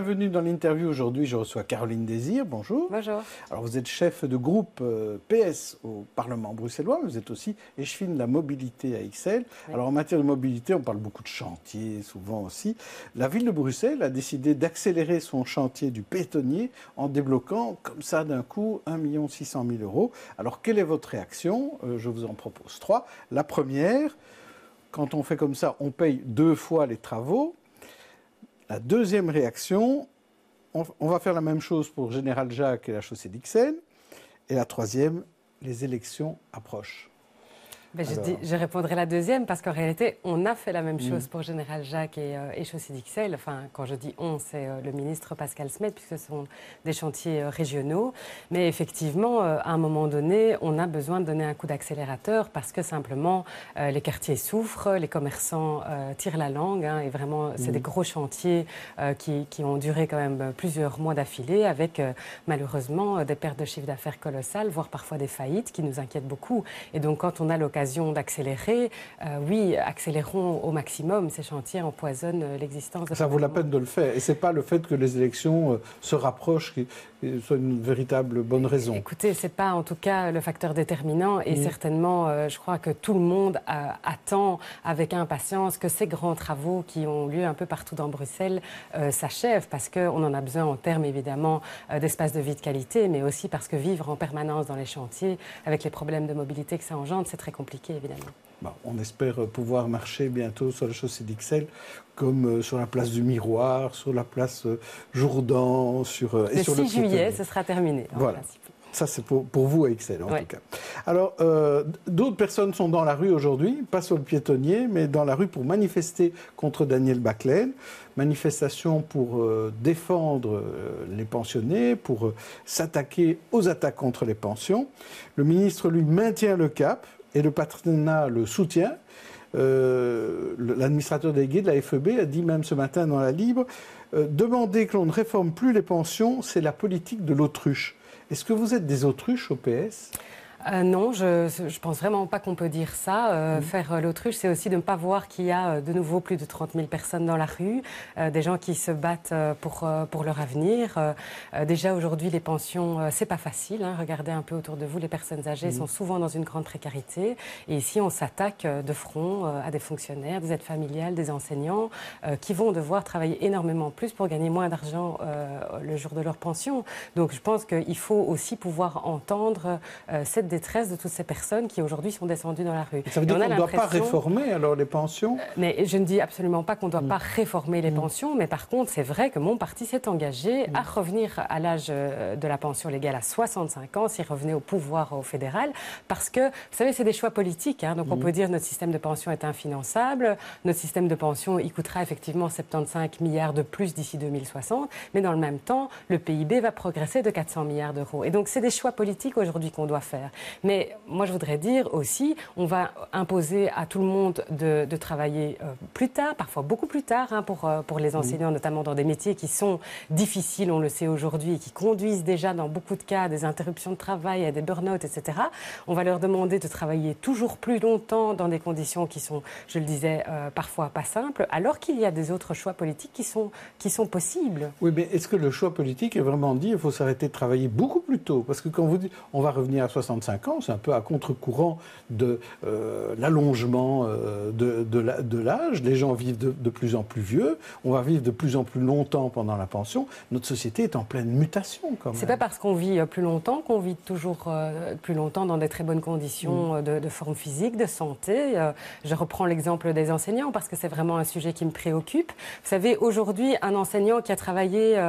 bienvenue dans l'interview. Aujourd'hui, je reçois Caroline Désir. Bonjour. Bonjour. Alors, vous êtes chef de groupe euh, PS au Parlement bruxellois. Vous êtes aussi échevine de la mobilité à XL. Alors, en matière de mobilité, on parle beaucoup de chantiers, souvent aussi. La ville de Bruxelles a décidé d'accélérer son chantier du pétonnier en débloquant, comme ça, d'un coup, 1 600 000 euros. Alors, quelle est votre réaction? Euh, Je vous en propose trois. La première, quand on fait comme ça, on paye deux fois les travaux. La deuxième réaction, on, va faire la même chose pour Général Jacques et la chaussée d'Ixelles. Et la troisième, les élections approchent. Ben, je, Alors. dis- je répondrai la deuxième parce qu'en réalité, on a fait la même chose Mm. pour Général Jacques et, euh, et Chaussée d'Ixelles. Enfin, quand je dis on, c'est euh, le ministre Pascal Smet, puisque ce sont des chantiers euh, régionaux. Mais effectivement, euh, à un moment donné, on a besoin de donner un coup d'accélérateur parce que simplement, les quartiers souffrent, les commerçants tirent la langue. hein, et vraiment, c'est Mm. des gros chantiers qui, qui ont duré quand même plusieurs mois d'affilée avec malheureusement des pertes de chiffre d'affaires colossales, voire parfois des faillites qui nous inquiètent beaucoup. Et donc, quand on a l'occasion d'accélérer, euh, oui, accélérons au maximum. Ces chantiers empoisonnent l'existence de Ça vaut la peine de le faire. Et ce n'est pas le fait que les élections euh, se rapprochent qui soit une véritable bonne raison. Écoutez, c'est pas en tout cas le facteur déterminant et Mm. certainement, euh, je crois que tout le monde euh, attend avec impatience que ces grands travaux qui ont lieu un peu partout dans Bruxelles euh, s'achèvent parce qu'on en a besoin en termes évidemment d'espace de vie de qualité, mais aussi parce que vivre en permanence dans les chantiers avec les problèmes de mobilité que ça engendre, c'est très compliqué évidemment. Bon, on espère pouvoir marcher bientôt sur la chaussée d'Ixelles, comme euh, sur la place du Miroir, sur la place euh, Jourdan, sur, euh, et Le sur 6 le juillet, ce sera terminé. en Voilà. principe. Ça, c'est pour, pour vous à Excel, en Ouais. tout cas. Alors, euh, d'autres personnes sont dans la rue aujourd'hui, pas sur le piétonnier, mais dans la rue pour manifester contre Daniel Baclen. Manifestation pour euh, défendre euh, les pensionnés, pour s'attaquer aux attaques contre les pensions. Le ministre, lui, maintient le cap et le patronat le soutient. Euh, L'administrateur délégué de la FEB a dit même ce matin dans la Libre, euh, demander que l'on ne réforme plus les pensions, c'est la politique de l'autruche. Est-ce que vous êtes des autruches au PS Euh, non, je ne pense vraiment pas qu'on peut dire ça. Euh, Faire euh, l'autruche, c'est aussi de ne pas voir qu'il y a de nouveau plus de 30 000 personnes dans la rue, euh, des gens qui se battent pour, pour leur avenir. Déjà aujourd'hui, les pensions, c'est pas facile. hein. Regardez un peu autour de vous, les personnes âgées sont souvent dans une grande précarité. Et ici, on s'attaque de front à des fonctionnaires, des aides familiales, des enseignants, qui vont devoir travailler énormément plus pour gagner moins d'argent le jour de leur pension. Donc je pense qu'il faut aussi pouvoir entendre cette détresse de toutes ces personnes qui aujourd'hui sont descendues dans la rue. Ça veut dire qu'on ne doit pas réformer alors les pensions? Mais je ne dis absolument pas qu'on ne doit Mm. pas réformer les pensions, mais par contre, c'est vrai que mon parti s'est engagé Mm. à revenir à l'âge euh, de la pension légale à 65 ans, s'il revenait au pouvoir au fédéral, parce que, vous savez, c'est des choix politiques. hein. donc on Mm. peut dire que notre système de pension est infinançable, notre système de pension, il coûtera effectivement 75 milliards de plus d'ici 2060, mais dans le même temps, le PIB va progresser de 400 milliards d'euros. Et donc, c'est des choix politiques aujourd'hui qu'on doit faire. Mais moi, je voudrais dire aussi, on va imposer à tout le monde de, de travailler euh, plus tard, parfois beaucoup plus tard, hein, pour, euh, pour les enseignants, notamment dans des métiers qui sont difficiles, on le sait aujourd'hui, et qui conduisent déjà dans beaucoup de cas à des interruptions de travail, à des burn-out, etc. On va leur demander de travailler toujours plus longtemps dans des conditions qui sont, je le disais, euh, parfois pas simples, alors qu'il y a des autres choix politiques qui sont, qui sont possibles. Oui, mais est-ce que le choix politique est vraiment dit il faut s'arrêter de travailler beaucoup plus tôt? Parce que quand vous dites on va revenir à 65 ans, c'est un peu à contre-courant de euh, l'allongement euh, de, de l'âge. Les gens vivent de, de plus en plus vieux, on va vivre de plus en plus longtemps pendant la pension. Notre société est en pleine mutation. C'est pas parce qu'on vit euh, plus longtemps qu'on vit toujours euh, plus longtemps dans des très bonnes conditions euh, de, de forme physique, de santé. Euh, Je reprends l'exemple des enseignants parce que c'est vraiment un sujet qui me préoccupe. Vous savez, aujourd'hui, un enseignant qui a travaillé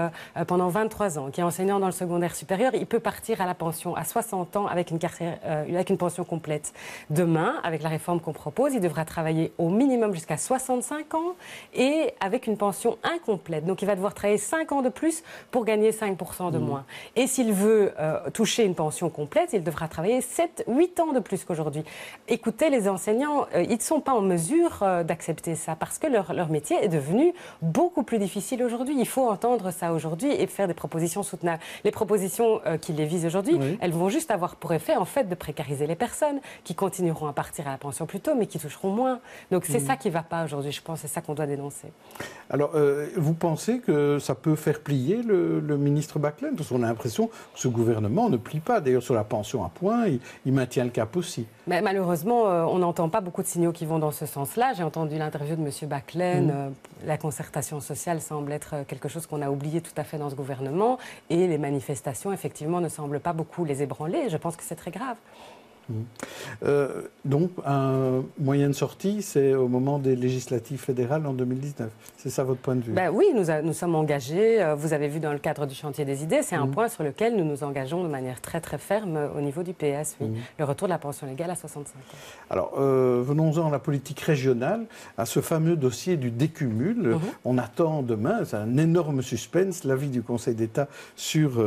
pendant 23 ans, qui est enseignant dans le secondaire supérieur, il peut partir à la pension à 60 ans avec une, euh, avec une pension complète. Demain, avec la réforme qu'on propose, il devra travailler au minimum jusqu'à 65 ans et avec une pension incomplète. Donc il va devoir travailler 5 ans de plus pour gagner 5% de moins. Et s'il veut euh, toucher une pension complète, il devra travailler 7, 8 ans de plus qu'aujourd'hui. Écoutez, les enseignants, euh, ils ne sont pas en mesure euh, d'accepter ça parce que leur, leur métier est devenu beaucoup plus difficile aujourd'hui. Il faut entendre ça aujourd'hui et faire des propositions soutenables. Les propositions euh, qui les visent aujourd'hui, Oui. elles vont juste avoir pour effet, en fait de précariser les personnes qui continueront à partir à la pension plus tôt, mais qui toucheront moins. Donc c'est mm. ça qui ne va pas aujourd'hui, je pense, c'est ça qu'on doit dénoncer. Alors, euh, vous pensez que ça peut faire plier le, ministre Baclen Parce qu'on a l'impression que ce gouvernement ne plie pas. D'ailleurs, sur la pension à point, il, maintient le cap aussi. Mais malheureusement, euh, on n'entend pas beaucoup de signaux qui vont dans ce sens-là. J'ai entendu l'interview de M. Baclen. Mm. Euh, la concertation sociale semble être quelque chose qu'on a oublié tout à fait dans ce gouvernement. Et les manifestations, effectivement, ne semblent pas beaucoup les ébranler. Je pense que c'est très grave. Euh, donc, un moyen de sortie, c'est au moment des législatives fédérales en 2019. C'est ça votre point de vue? Ben Oui, nous, nous, sommes engagés. Euh, vous avez vu dans le cadre du chantier des idées, c'est un mmh. point sur lequel nous nous engageons de manière très très ferme au niveau du PS, oui. Mmh. Le retour de la pension légale à 65 ans. Alors, euh, venons-en à la politique régionale, à ce fameux dossier du décumul. Mmh. On attend demain, c'est un énorme suspense, l'avis du Conseil d'État sur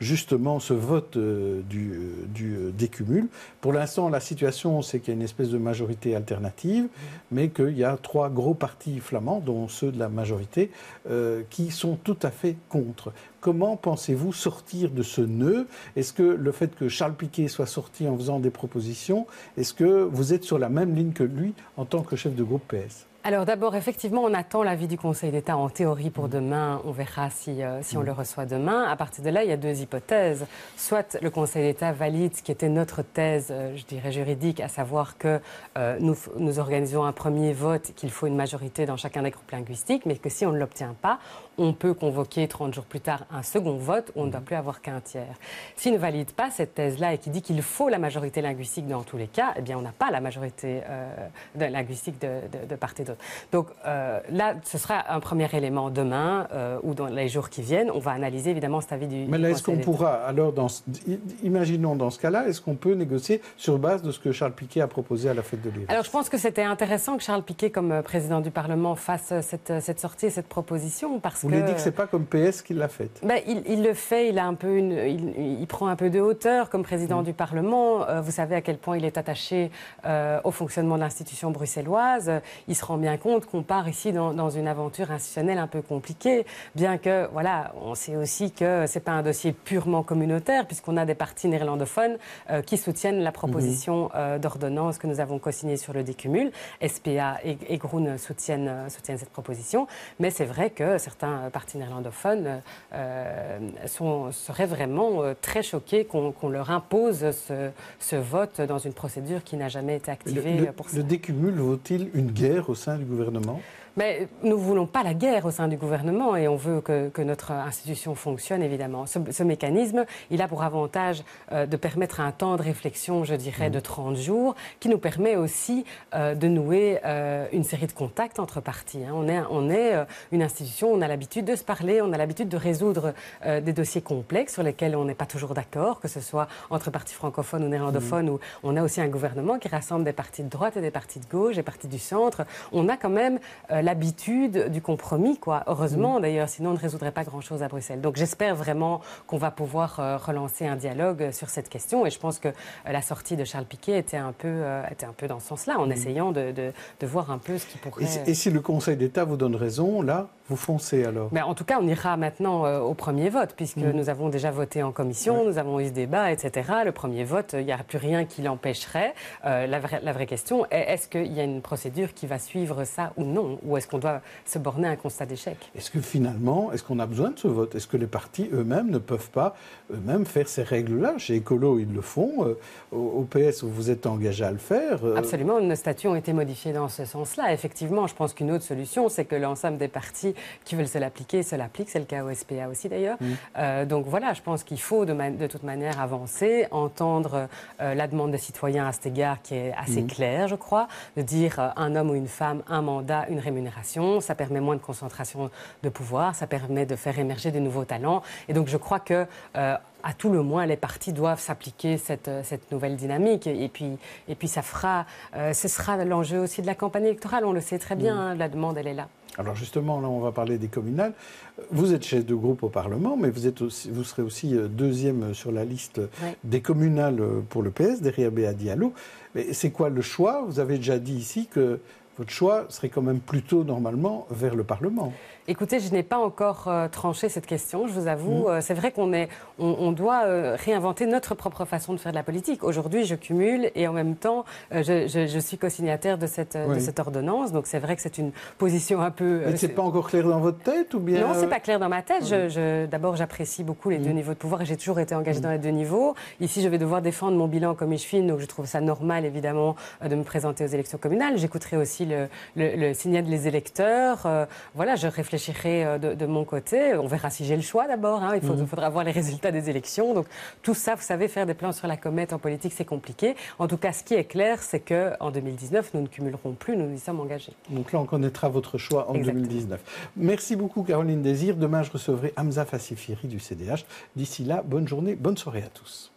justement ce vote du, du décumul. Pour l'instant, la situation, c'est qu'il y a une espèce de majorité alternative, mais qu'il y a trois gros partis flamands, dont ceux de la majorité, euh, qui sont tout à fait contre. Comment pensez-vous sortir de ce nœud? Est-ce que le fait que Charles Piquet soit sorti en faisant des propositions, est-ce que vous êtes sur la même ligne que lui en tant que chef de groupe PS alors d'abord, effectivement, on attend l'avis du Conseil d'État en théorie pour demain. On verra si, euh, si on mm. le reçoit demain. À partir de là, il y a deux hypothèses. Soit le Conseil d'État valide ce qui était notre thèse, euh, je dirais juridique, à savoir que euh, nous, nous organisons un premier vote, qu'il faut une majorité dans chacun des groupes linguistiques, mais que si on ne l'obtient pas, on peut convoquer 30 jours plus tard un second vote on ne doit mm. plus avoir qu'un tiers. S'il ne valide pas cette thèse-là et qui dit qu'il faut la majorité linguistique dans tous les cas, eh bien on n'a pas la majorité de linguistique de, de, de part et d'autre. Donc euh, là, ce sera un premier élément demain euh, ou dans les jours qui viennent. On va analyser évidemment cet avis du. Mais là, est-ce qu'on pourra, alors, dans, imaginons dans ce cas-là, est-ce qu'on peut négocier sur base de ce que Charles Piquet a proposé à la fête de l'Iris Alors, je pense que c'était intéressant que Charles Piquet, comme euh, président du Parlement, fasse cette, cette sortie et cette proposition parce Vous que. Vous dit que c'est pas comme PS qui l'a faite. Ben, il, le fait. Il a un peu une, il, prend un peu de hauteur comme président mm. du Parlement. vous savez à quel point il est attaché au fonctionnement de l'institution bruxelloise. Il se rend bien compte qu'on part ici dans, une aventure institutionnelle un peu compliquée, bien que, voilà, on sait aussi que ce n'est pas un dossier purement communautaire, puisqu'on a des partis néerlandophones euh, qui soutiennent la proposition mhm. euh, d'ordonnance que nous avons co-signée sur le décumul. SPA et, et Groen soutiennent, euh, soutiennent, cette proposition, mais c'est vrai que certains partis néerlandophones sont, seraient vraiment très choqués qu'on leur impose ce, ce, vote dans une procédure qui n'a jamais été activée pour ça. Le décumul vaut-il une guerre au sein du gouvernement? Mais nous ne voulons pas la guerre au sein du gouvernement et on veut que, notre institution fonctionne, évidemment. Ce, mécanisme, il a pour avantage euh, de permettre un temps de réflexion, je dirais, de 30 mmh. jours, qui nous permet aussi euh, de nouer euh, une série de contacts entre parties. Hein. On est, on est une institution, on a l'habitude de se parler, on a l'habitude de résoudre des dossiers complexes sur lesquels on n'est pas toujours d'accord, que ce soit entre partis francophones ou néerlandophones, mmh. ou on a aussi un gouvernement qui rassemble des partis de droite et des partis de gauche, des partis du centre. On a quand même l'habitude du compromis, quoi. Heureusement, mm. d'ailleurs, sinon on ne résoudrait pas grand-chose à Bruxelles. Donc j'espère vraiment qu'on va pouvoir euh, relancer un dialogue sur cette question. Et je pense que euh, la sortie de Charles Piquet était un peu, euh, était un peu dans ce sens-là, en mm. essayant de, de, voir un peu ce qui pourrait. Et si, le Conseil d'État vous donne raison, là, vous foncez alors Mais En tout cas, on ira maintenant au premier vote, puisque mm. nous avons déjà voté en commission, nous avons eu ce débat, etc. Le premier vote, il n'y a plus rien qui l'empêcherait. la, vraie, la vraie question est est-ce qu'il y a une procédure qui va suivre ça ou non? Ou est-ce qu'on doit se borner à un constat d'échec? Est-ce que finalement, est-ce qu'on a besoin de ce vote? Est-ce que les partis eux-mêmes ne peuvent pas eux-mêmes faire ces règles-là? Chez Écolo, ils le font. Euh, au, PS, vous êtes engagé à le faire. Euh. Absolument. Nos statuts ont été modifiés dans ce sens-là. Effectivement, je pense qu'une autre solution, c'est que l'ensemble des partis qui veulent se l'appliquer se l'appliquent. C'est le cas au SPA aussi, d'ailleurs. Mmh. Euh, donc voilà, je pense qu'il faut de, de, toute manière avancer, entendre la demande des citoyens à cet égard qui est assez mmh. claire, je crois, de dire un homme ou une femme, un mandat, une rémunération. Ça permet moins de concentration de pouvoir, ça permet de faire émerger de nouveaux talents. Et donc je crois que à tout le moins, les partis doivent s'appliquer cette, cette, nouvelle dynamique. Et puis, et puis ça fera, euh, ce sera l'enjeu aussi de la campagne électorale. On le sait très bien, hein, la demande, elle est là. Alors justement, là, on va parler des communales. Vous êtes chef de groupe au Parlement, mais vous, êtes aussi, vous serez aussi euh, deuxième sur la liste des communales pour le PS, derrière Béa Diallo. Mais c'est quoi le choix? Vous avez déjà dit ici que votre choix serait quand même plutôt normalement vers le Parlement. Écoutez, je n'ai pas encore euh, tranché cette question, je vous avoue. Mm. Euh, c'est vrai qu'on est, on, doit euh, réinventer notre propre façon de faire de la politique. Aujourd'hui, je cumule et en même temps, je, suis co-signataire de cette, de cette ordonnance. Donc c'est vrai que c'est une position un peu. Mais c'est pas encore clair dans votre tête ou bien Non, c'est pas clair dans ma tête. Je, D'abord, j'apprécie beaucoup les deux mm. niveaux de pouvoir et j'ai toujours été engagée mm. dans les deux niveaux. Ici, je vais devoir défendre mon bilan comme ICHFIN, donc je trouve ça normal évidemment de me présenter aux élections communales. J'écouterai aussi le, le, signal des électeurs. voilà, je réfléchirai euh, de, mon côté. On verra si j'ai le choix d'abord. Hein. Il, mhm. faudra voir les résultats des élections. Donc tout ça, vous savez, faire des plans sur la comète en politique, c'est compliqué. En tout cas, ce qui est clair, c'est qu'en 2019, nous ne cumulerons plus, nous y sommes engagés. Donc là, on connaîtra votre choix en 2019. Merci beaucoup, Caroline Désir. Demain, je recevrai Hamza Fassifiri du CDH. D'ici là, bonne journée, bonne soirée à tous.